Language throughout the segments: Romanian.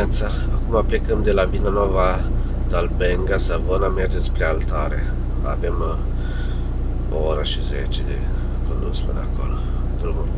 dimineața! Acum plecăm de la Vinanova Dalbenga, Savona, mergem spre altare. Avem uh, o oră și 10 de condus până acolo. Drumul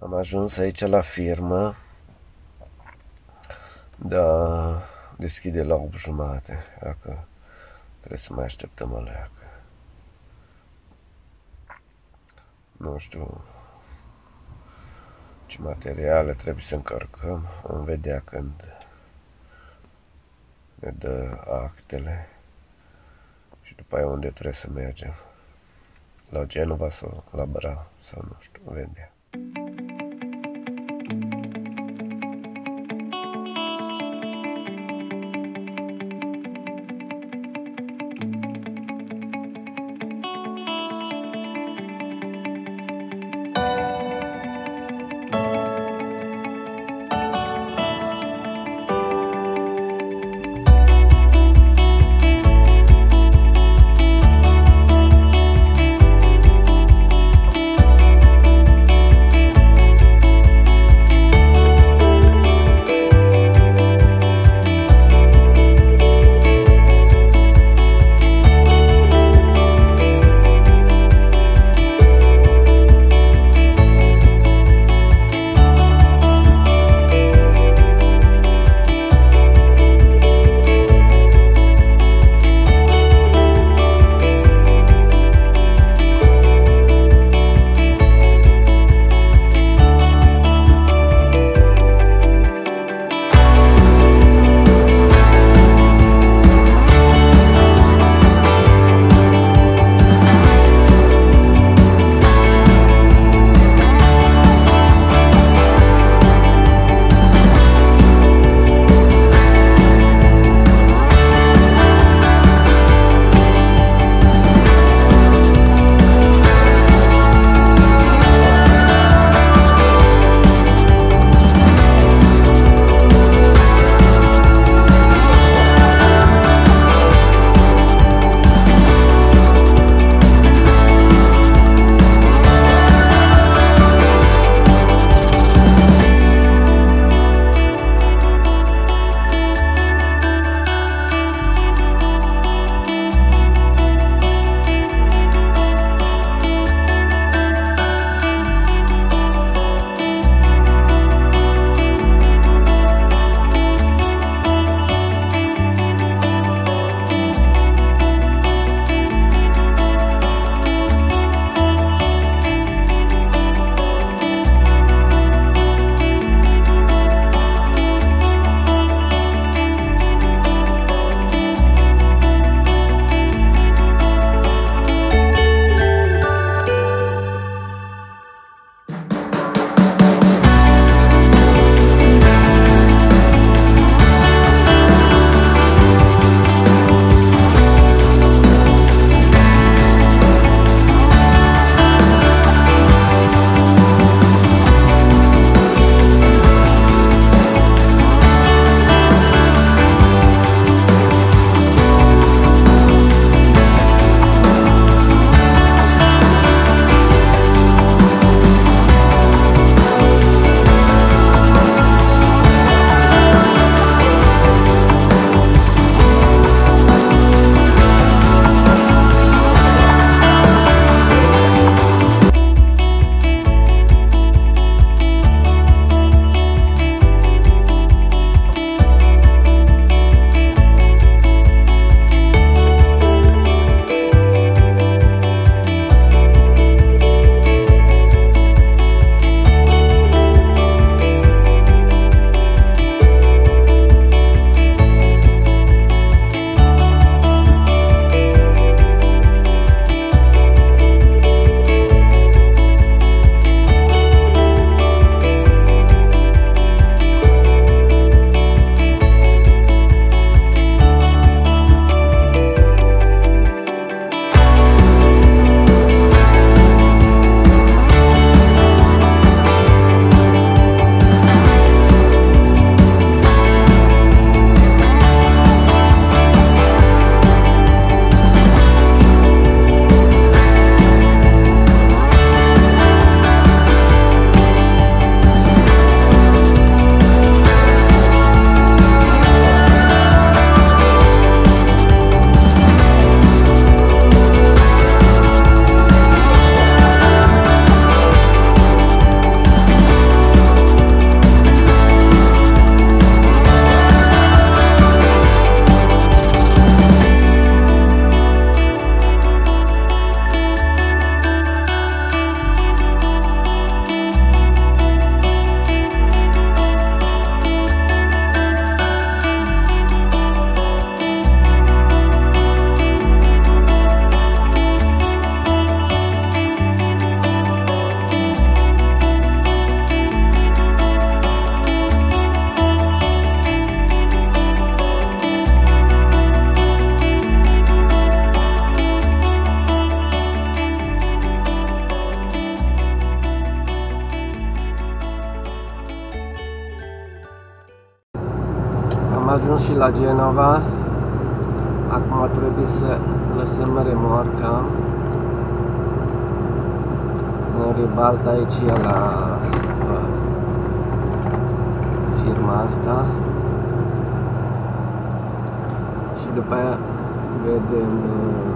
bun. ajuns aici la firmă, da, deschide la 8 jumate, dacă trebuie să mai așteptăm o leacă. Nu știu ce materiale trebuie să încărcăm, vom vedea când ne dă actele și după aia unde trebuie să mergem. La Genova sau la Bra sau nu știu, vedea. La Genova. Acum trebuie să lăsăm remorca în ribalta aici la uh, firma asta și după aia vedem uh,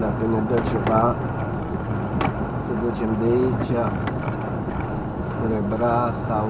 dacă ne dă ceva să ducem de aici spre Bra sau